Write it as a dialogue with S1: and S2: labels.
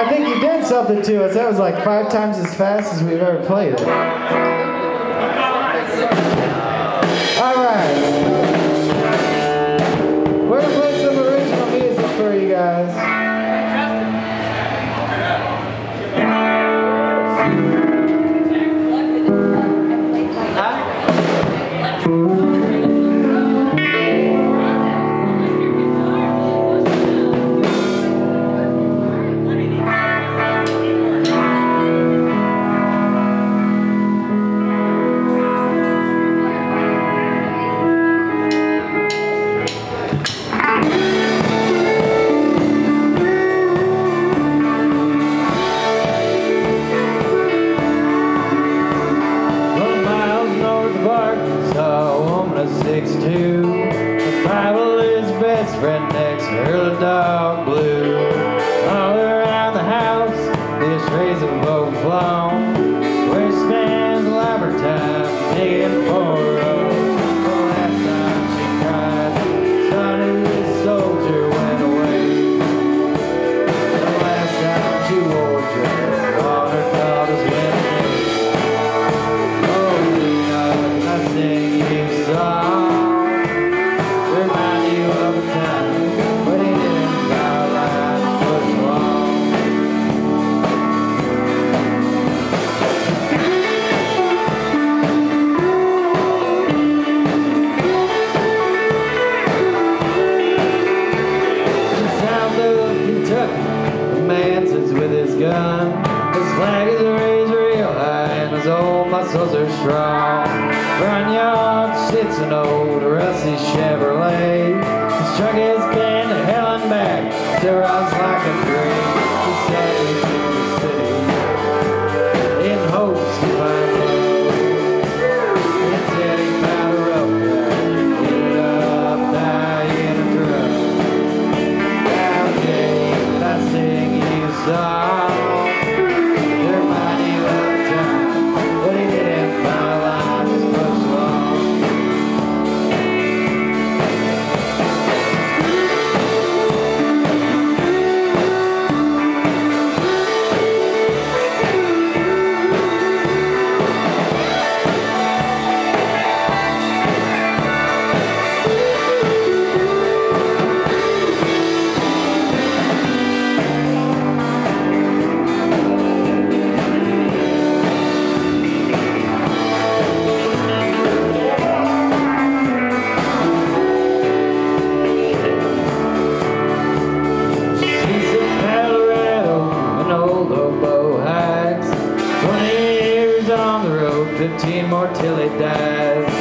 S1: I think you did something to us. That was like five times as fast as we've ever played it. Air the dark blue. Those are strong. Front yard sits an old rusty Chevrolet. 15 more till he dies.